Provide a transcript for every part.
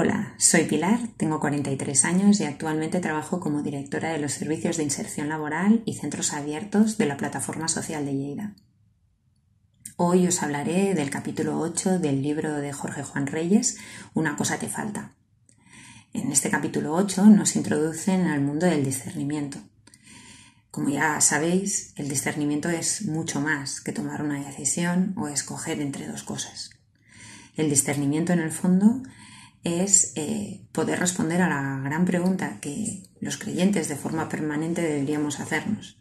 Hola, soy Pilar, tengo 43 años y actualmente trabajo como directora de los servicios de inserción laboral y centros abiertos de la Plataforma Social de Lleida. Hoy os hablaré del capítulo 8 del libro de Jorge Juan Reyes, Una cosa te falta. En este capítulo 8 nos introducen al mundo del discernimiento. Como ya sabéis, el discernimiento es mucho más que tomar una decisión o escoger entre dos cosas. El discernimiento en el fondo es eh, poder responder a la gran pregunta que los creyentes de forma permanente deberíamos hacernos.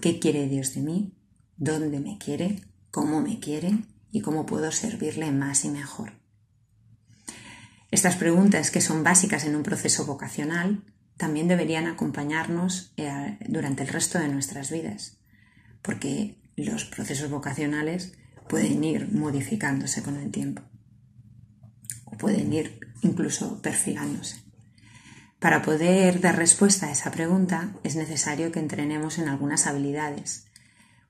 ¿Qué quiere Dios de mí? ¿Dónde me quiere? ¿Cómo me quiere? ¿Y cómo puedo servirle más y mejor? Estas preguntas, que son básicas en un proceso vocacional, también deberían acompañarnos eh, durante el resto de nuestras vidas, porque los procesos vocacionales pueden ir modificándose con el tiempo pueden ir incluso perfilándose. Para poder dar respuesta a esa pregunta es necesario que entrenemos en algunas habilidades.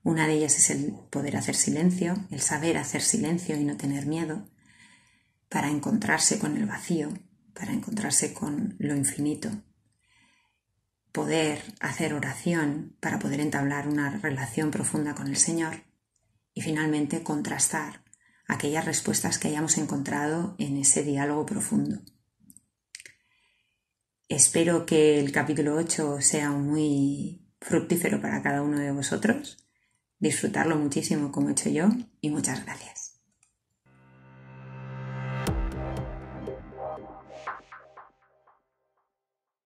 Una de ellas es el poder hacer silencio, el saber hacer silencio y no tener miedo, para encontrarse con el vacío, para encontrarse con lo infinito. Poder hacer oración para poder entablar una relación profunda con el Señor. Y finalmente contrastar aquellas respuestas que hayamos encontrado en ese diálogo profundo. Espero que el capítulo 8 sea muy fructífero para cada uno de vosotros, disfrutarlo muchísimo como he hecho yo y muchas gracias.